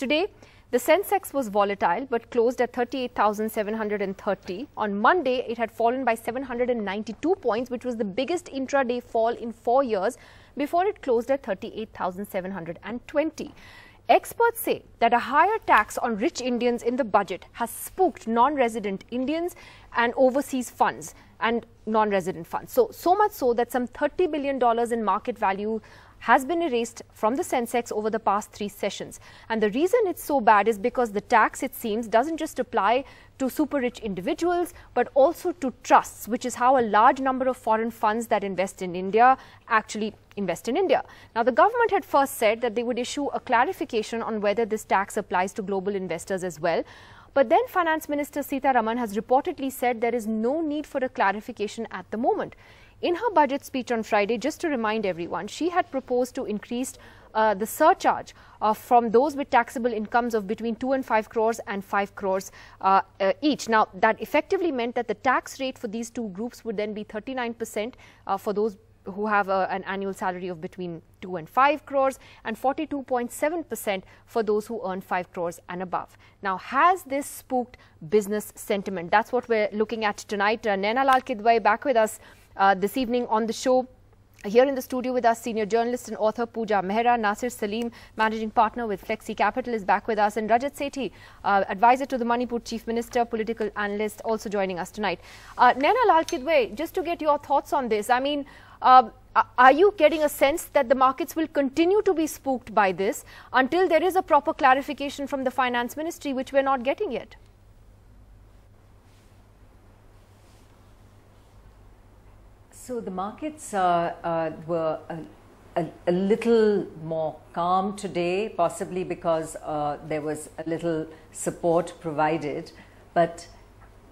Today, the Sensex was volatile but closed at 38,730. On Monday, it had fallen by 792 points, which was the biggest intraday fall in four years before it closed at 38,720. Experts say that a higher tax on rich Indians in the budget has spooked non-resident Indians and overseas funds and non-resident funds. So, so much so that some $30 billion in market value has been erased from the Sensex over the past three sessions. And the reason it's so bad is because the tax, it seems, doesn't just apply to super rich individuals, but also to trusts, which is how a large number of foreign funds that invest in India actually invest in India. Now, the government had first said that they would issue a clarification on whether this tax applies to global investors as well. But then Finance Minister Sitharaman has reportedly said there is no need for a clarification at the moment. In her budget speech on Friday, just to remind everyone, she had proposed to increase uh, the surcharge uh, from those with taxable incomes of between 2 and 5 crores and 5 crores uh, uh, each. Now, that effectively meant that the tax rate for these two groups would then be 39% uh, for those who have a, an annual salary of between 2 and 5 crores and 42.7% for those who earn 5 crores and above. Now, has this spooked business sentiment? That's what we're looking at tonight. Uh, Naina Lal Kidwai back with us uh, this evening on the show. Here in the studio with us, senior journalist and author Pooja Mehra, Nasir Salim, managing partner with Flexi Capital is back with us, and Rajat Sethi, uh, advisor to the Manipur Chief Minister, political analyst, also joining us tonight. Uh, Naina Lal Kidwai, just to get your thoughts on this, I mean, uh, are you getting a sense that the markets will continue to be spooked by this until there is a proper clarification from the finance ministry, which we're not getting yet? So the markets uh, were a, a, little more calm today, possibly because uh, there was a little support provided. But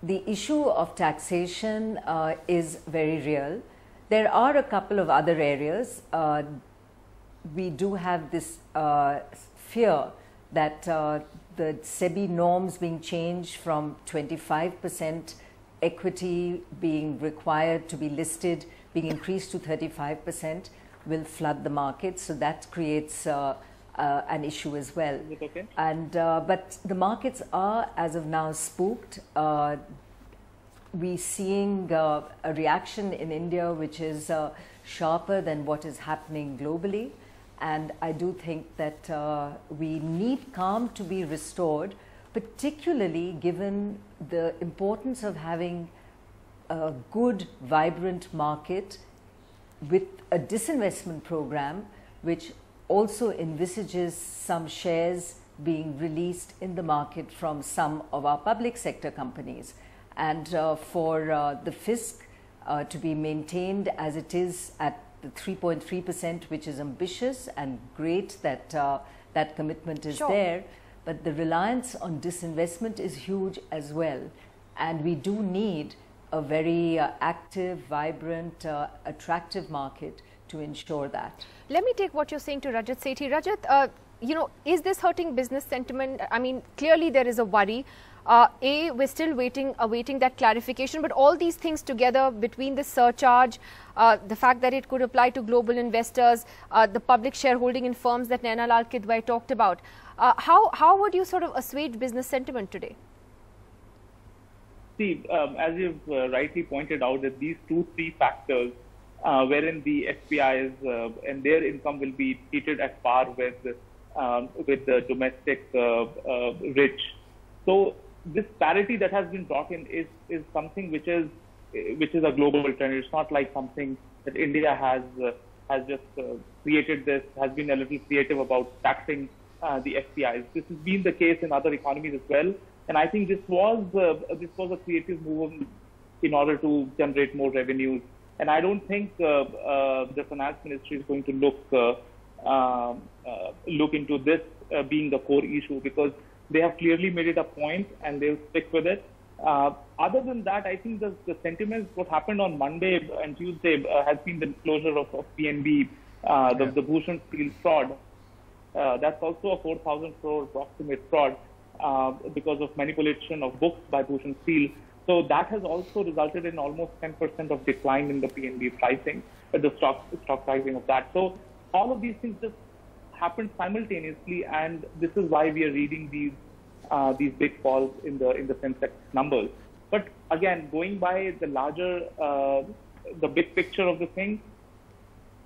the issue of taxation uh, is very real. There are a couple of other areas. Uh, we do have this fear that the SEBI norms being changed from 25 percent equity being required to be listed being increased to 35% will flood the market. So that creates uh, uh, an issue as well. Okay? And uh, but the markets are as of now spooked. Uh, we seeing uh, a reaction in India which is uh, sharper than what is happening globally. And I do think that we need calm to be restored particularly given the importance of having a good, vibrant market with a disinvestment program, which also envisages some shares being released in the market from some of our public sector companies. And uh, for uh, the fisc uh, to be maintained as it is at the 3.3%, which is ambitious and great that uh, that commitment is sure. there but the reliance on disinvestment is huge as well. And we do need a very uh, active, vibrant, uh, attractive market to ensure that. Let me take what you're saying to Rajat Sethi. Rajat, uh, you know, is this hurting business sentiment? I mean, clearly there is a worry. Uh, a, we're still waiting, awaiting that clarification, but all these things together between the surcharge, uh, the fact that it could apply to global investors, uh, the public shareholding in firms that Naina Lal Kidwai talked about, uh, how, how would you sort of assuage business sentiment today? See, um, as you've uh, rightly pointed out, that these two, three factors, uh, wherein the FPIs uh, and their income will be treated at par with um, with the domestic uh, uh, rich. So this parity that has been brought in is is something which is which is a global trend. It's not like something that India has has just created. This has been a little creative about taxing uh, the FPIs. This has been the case in other economies as well, and I think this was uh, this was a creative move in order to generate more revenues. And I don't think uh, uh the finance ministry is going to look uh, um, uh, look into this being the core issue because they have clearly made it a point and they'll stick with it. other than that, I think the, the sentiments, what happened on Monday and Tuesday has been the closure of, of PNB, the, yeah. the Bhushan Steel fraud. Uh, that's also a 4,000 crore approximate fraud uh, because of manipulation of books by Bhushan Steel. So that has also resulted in almost 10% of decline in the PNB pricing, uh, the stock stock pricing of that. So all of these things just happened simultaneously, and this is why we are reading these uh, these big falls in the in the Sensex numbers. But again, going by the larger uh, the big picture of the thing,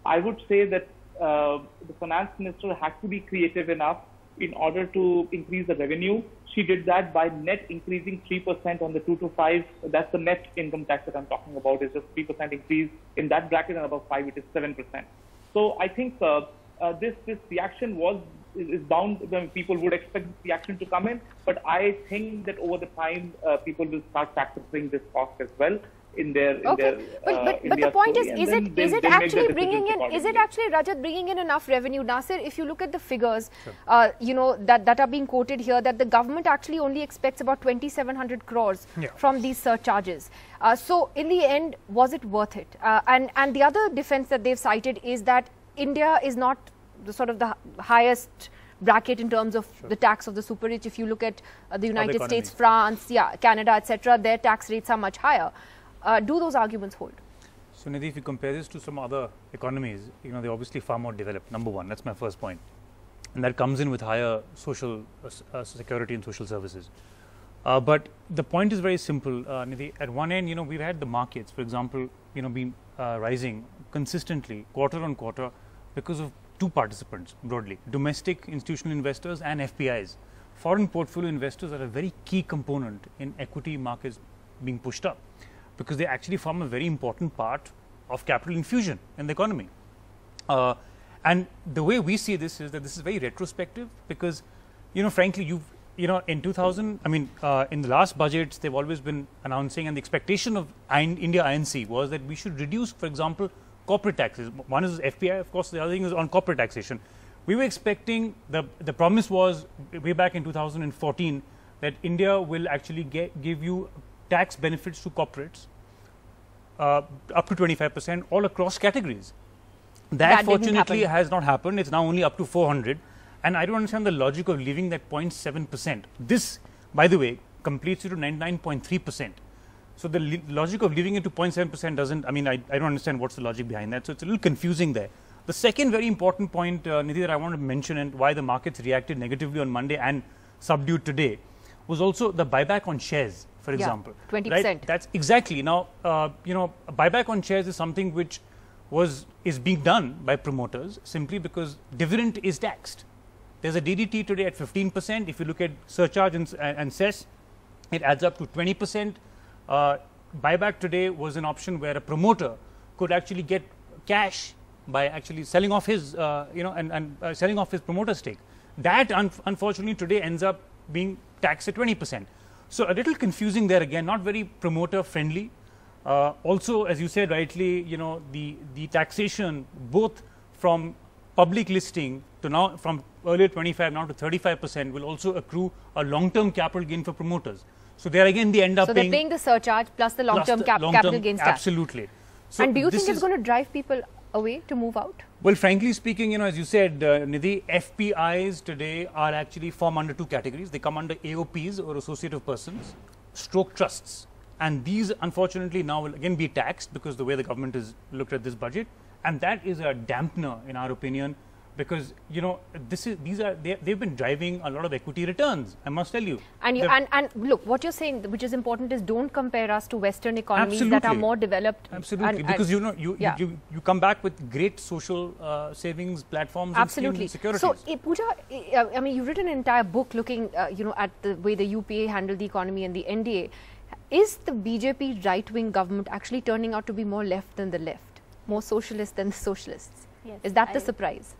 I would say that uh, the finance minister had to be creative enough in order to increase the revenue. She did that by net increasing 3% on the 2 to 5. That's the net income tax that I'm talking about, is just 3% increase. In that bracket and above 5, it is 7%. So I think uh, uh, this, this reaction was is bound, people would expect this reaction to come in, but I think that over the time, uh, people will start factoring this cost as well in their in okay. their, but, uh, but, but the point is is it is it actually bringing in is it actually Rajat bringing in enough revenue Nasir if you look at the figures sure. uh, you know that that are being quoted here that the government actually only expects about 2700 crores yeah. from these surcharges uh, so in the end was it worth it uh, and and the other defense that they've cited is that India is not the sort of the highest bracket in terms of sure. the tax of the super rich if you look at uh, the United States France yeah Canada etc their tax rates are much higher uh, do those arguments hold? So, Nidhi, if you compare this to some other economies, you know, they're obviously far more developed, number one, that's my first point. And that comes in with higher social uh, uh, security and social services. Uh, but the point is very simple, uh, Nidhi. At one end, you know, we've had the markets, for example, you know, been uh, rising consistently quarter on quarter because of two participants broadly domestic institutional investors and FPIs. Foreign portfolio investors are a very key component in equity markets being pushed up because they actually form a very important part of capital infusion in the economy. Uh, and the way we see this is that this is very retrospective because, you know, frankly, you've, you know, in 2000, I mean, uh, in the last budgets, they've always been announcing, and the expectation of India INC was that we should reduce, for example, corporate taxes. One is FPI, of course, the other thing is on corporate taxation. We were expecting, the, the promise was way back in 2014 that India will actually get, give you tax benefits to corporates uh, up to 25 percent all across categories. That, that fortunately has not happened. It's now only up to 400. And I don't understand the logic of leaving that 0.7 percent. This, by the way, completes you to 99.3 percent. So the logic of leaving it to 0.7 percent doesn't, I mean, I, I don't understand what's the logic behind that. So it's a little confusing there. The second very important point, uh, Nidhi, that I want to mention and why the markets reacted negatively on Monday and subdued today was also the buyback on shares for example. Yeah, 20%. Right? That's exactly. Now, uh, you know, buyback on shares is something which was is being done by promoters simply because dividend is taxed. There's a DDT today at 15%. If you look at surcharge and, and cess, it adds up to 20%. Uh, buyback today was an option where a promoter could actually get cash by actually selling off his, uh, you know, and, and uh, selling off his promoter stake. That un unfortunately today ends up being taxed at 20 percent. So a little confusing there again, not very promoter friendly. Uh, also, as you said rightly, you know, the, the taxation both from public listing to now from earlier 25 now to 35 percent will also accrue a long-term capital gain for promoters. So there again they end up so paying. They're paying the surcharge plus the long-term cap capital gains tax. Absolutely. So and do you think it's going to drive people away to move out? Well, frankly speaking, you know, as you said, uh, Nidhi, FPIs today are actually form under two categories. They come under AOPs or associative persons, stroke trusts. And these, unfortunately, now will again be taxed because the way the government has looked at this budget. And that is a dampener, in our opinion, because you know this is these are they, they've been driving a lot of equity returns i must tell you. And you and, and look what you're saying which is important is don't compare us to western economies absolutely. that are more developed absolutely. and, because and you know you, yeah. you, you come back with great social uh, savings platforms absolutely. and so uh, Pooja uh, i mean you've written an entire book looking uh, you know at the way the upa handled the economy and the nda is the bjp right wing government actually turning out to be more left than the left? More socialist than the socialists? Yes, is that I, the surprise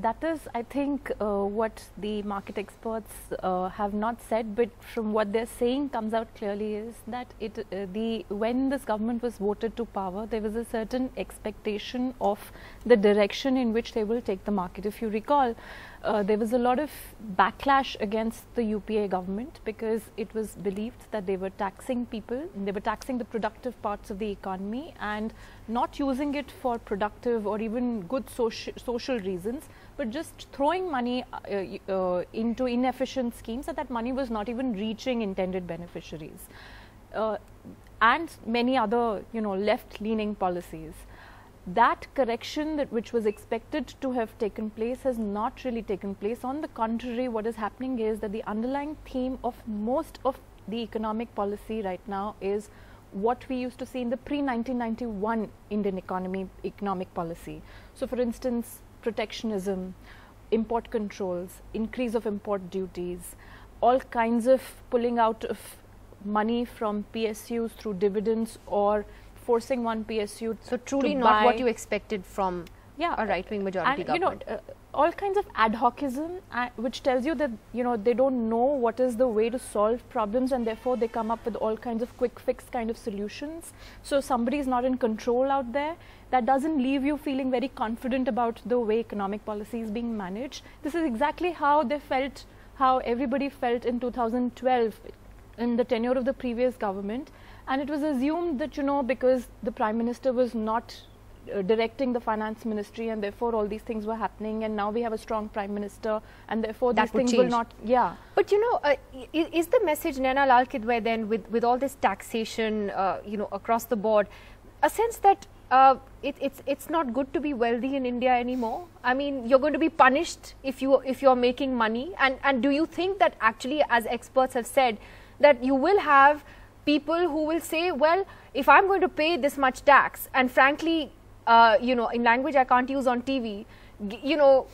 that is, I think, uh, what the market experts uh, have not said, but from what they're saying comes out clearly is that it, uh, the when this government was voted to power, there was a certain expectation of the direction in which they will take the market. If you recall, uh, there was a lot of backlash against the UPA government because it was believed that they were taxing people, they were taxing the productive parts of the economy and not using it for productive or even good soci social reasons, but just throwing money uh, uh, into inefficient schemes that that money was not even reaching intended beneficiaries. Uh, and many other, you know, left-leaning policies. That correction that which was expected to have taken place has not really taken place. On the contrary, what is happening is that the underlying theme of most of the economic policy right now is what we used to see in the pre-1991 Indian economy economic policy. So, for instance, protectionism, import controls, increase of import duties, all kinds of pulling out of money from PSUs through dividends or forcing one PSU. So truly not what you expected from yeah, a right wing majority and, government. You know, uh, all kinds of ad hocism, uh, which tells you that you know they don't know what is the way to solve problems, and therefore they come up with all kinds of quick fix kind of solutions. So somebody is not in control out there. That doesn't leave you feeling very confident about the way economic policy is being managed. This is exactly how they felt, how everybody felt in 2012 in the tenure of the previous government and it was assumed that you know because the prime minister was not uh, directing the finance ministry and therefore all these things were happening and now we have a strong prime minister and therefore that these things change. will not yeah but you know uh, is, the message Naina Lal Kidwai then with with all this taxation uh, you know across the board a sense that uh, it, it's it's not good to be wealthy in India anymore. I mean, you're going to be punished if you if you're making money. And and do you think that actually, as experts have said, that you will have people who will say, well, if I'm going to pay this much tax, and frankly, uh, you know, in language I can't use on TV, you know,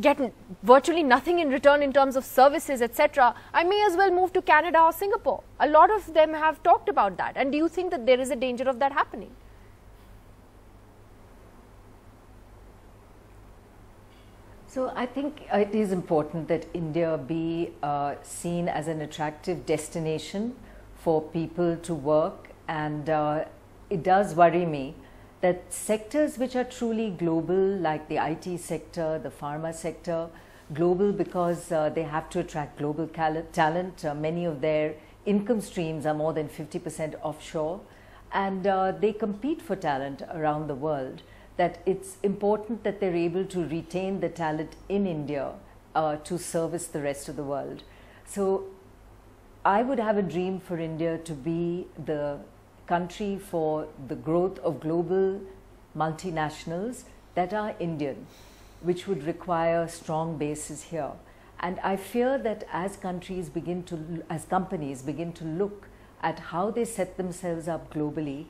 get virtually nothing in return in terms of services, etc., I may as well move to Canada or Singapore. A lot of them have talked about that. And do you think that there is a danger of that happening? So I think it is important that India be uh, seen as an attractive destination for people to work and uh, it does worry me that sectors which are truly global like the IT sector, the pharma sector, global because uh, they have to attract global talent. Uh, many of their income streams are more than 50% offshore and uh, they compete for talent around the world that it's important that they're able to retain the talent in India uh, to service the rest of the world. So I would have a dream for India to be the country for the growth of global multinationals that are Indian, which would require strong bases here. And I fear that as countries begin to, as companies begin to look at how they set themselves up globally,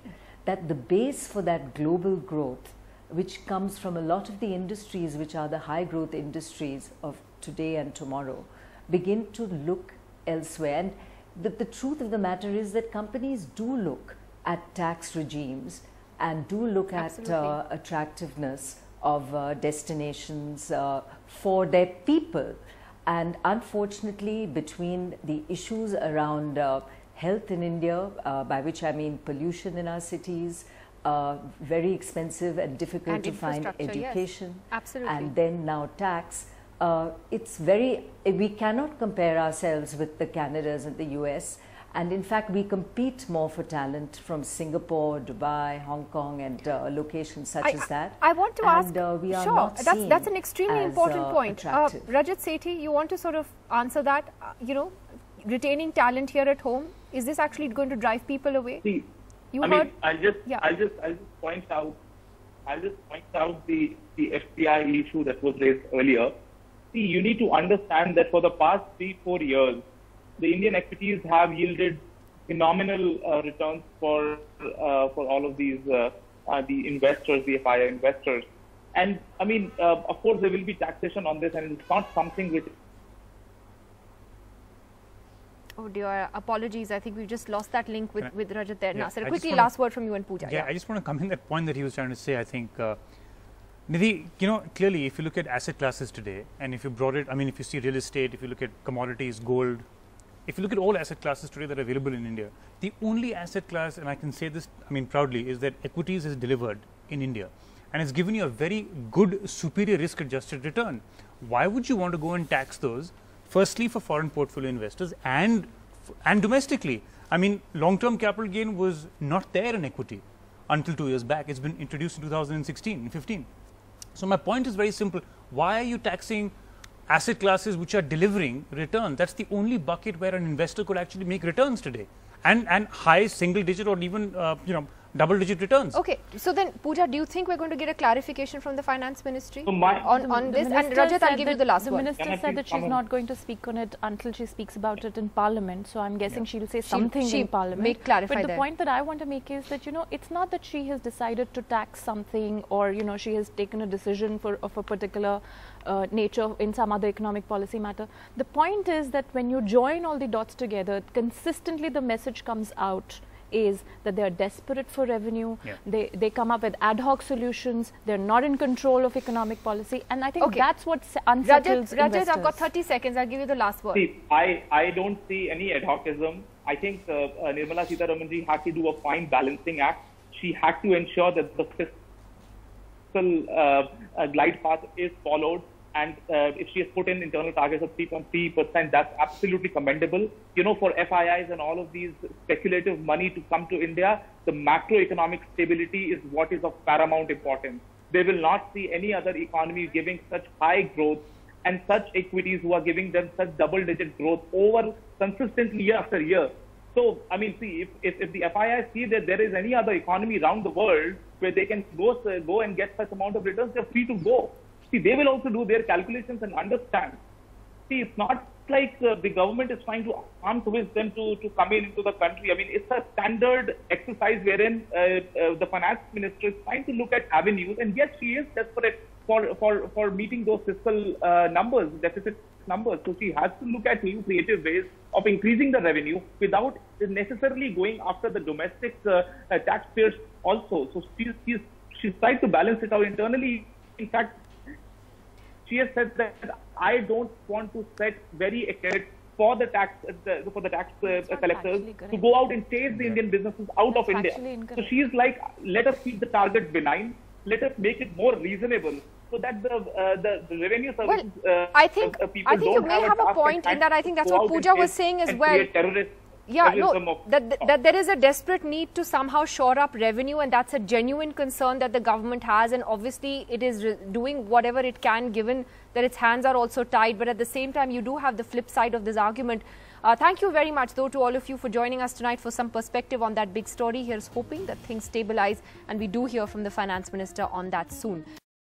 that the base for that global growth which comes from a lot of the industries which are the high growth industries of today and tomorrow begin to look elsewhere. And the, the truth of the matter is that companies do look at tax regimes and do look at uh, attractiveness of uh, destinations uh, for their people. And unfortunately, between the issues around uh, health in India, uh, by which I mean pollution in our cities, uh, very expensive and difficult and to find education. Yes. Absolutely. And then now tax. Uh, it's very, we cannot compare ourselves with the Canadas and the US. And in fact, we compete more for talent from Singapore, Dubai, Hong Kong, and uh, locations such I, as that. I want to and, ask. Uh, we are sure, not that's that's an extremely as, important uh, point. Uh, Rajat Sethi, you want to sort of answer that? Uh, you know, retaining talent here at home is this actually going to drive people away? See, you I heard, mean, I'll just, yeah. I'll just, I'll just point out, I'll just point out the the FPI issue that was raised earlier. See, you need to understand that for the past three, four years, the Indian equities have yielded phenomenal uh, returns for uh, for all of these uh, uh the investors, the FII investors. And I mean, uh, of course, there will be taxation on this, and it's not something which Oh dear, apologies. I think we've just lost that link with, with Rajat there. Yeah, Nasser, quickly, last word from you and Pooja. Yeah, yeah, I just want to come in that point that he was trying to say. I think, uh, Nidhi, you know, clearly, if you look at asset classes today, and if you brought it, I mean, if you see real estate, if you look at commodities, gold, if you look at all asset classes today that are available in India, the only asset class, and I can say this, I mean, proudly, is that equities is delivered in India. And it's given you a very good, superior risk adjusted return. Why would you want to go and tax those firstly for foreign portfolio investors and and domestically. I mean, long-term capital gain was not there in equity until two years back. It's been introduced in 2016 and 15. So my point is very simple. Why are you taxing asset classes which are delivering returns? That's the only bucket where an investor could actually make returns today, and and high single digit or even uh, you know double digit returns. Okay, so then Pooja, do you think we're going to get a clarification from the finance ministry So my- on, on this? And Rajat, I'll give you the last the word. minister said that she's comment? not going to speak on it until she speaks about it in parliament. So I'm guessing she'll say something she in parliament. may clarify but the there. point that I want to make is that you know it's not that she has decided to tax something or you know she has taken a decision for of a particular uh, nature in some other economic policy matter. The point is that when you join all the dots together, consistently the message comes out is that they are desperate for revenue. Yeah. They they come up with ad hoc solutions. They're not in control of economic policy, and I think Okay. that's what s- Rajat, unsettles Rajat, I've got 30 seconds. I'll give you the last word. See, I, I don't see any ad hocism. I think uh, uh, Nirmala Sitharaman ji had to do a fine balancing act. She had to ensure that the fiscal uh, uh, glide path is followed. And uh, if she has put in internal targets of 3.3%, that's absolutely commendable. You know, for FIIs and all of these speculative money to come to India, the macroeconomic stability is what is of paramount importance. They will not see any other economy giving such high growth and such equities who are giving them such double digit growth over consistently year after year. So, I mean, see, if, if, if the FII see that there is any other economy around the world where they can go, go and get such amount of returns, they're free to go. See, they will also do their calculations and understand. See, it's not like uh, the government is trying to arm twist them to, to come in into the country. I mean, it's a standard exercise wherein uh, uh, the finance minister is trying to look at avenues, and yes, she is desperate for for for meeting those fiscal uh, numbers, deficit numbers. So she has to look at new creative ways of increasing the revenue without necessarily going after the domestic uh, uh, taxpayers also. So she's she's she's tried to balance it out internally. In fact, she has said that I don't want to set very accurate for the tax uh, for the tax uh, collectors to go out and chase the Indian businesses out of India. So incorrect. she is like, let us keep the target benign, let us make it more reasonable, so that the uh, the, the revenue Well, services. uh, I think uh, people I think you don't may have a task at point in that. I think that's what out and Pooja was saying as well. Yeah, no, that, that, that there is a desperate need to somehow shore up revenue, and that's a genuine concern that the government has. And obviously, it is doing whatever it can, given that its hands are also tied. But at the same time, you do have the flip side of this argument. Uh, thank you very much, though, to all of you for joining us tonight for some perspective on that big story. Here's hoping that things stabilize, and we do hear from the finance minister on that soon.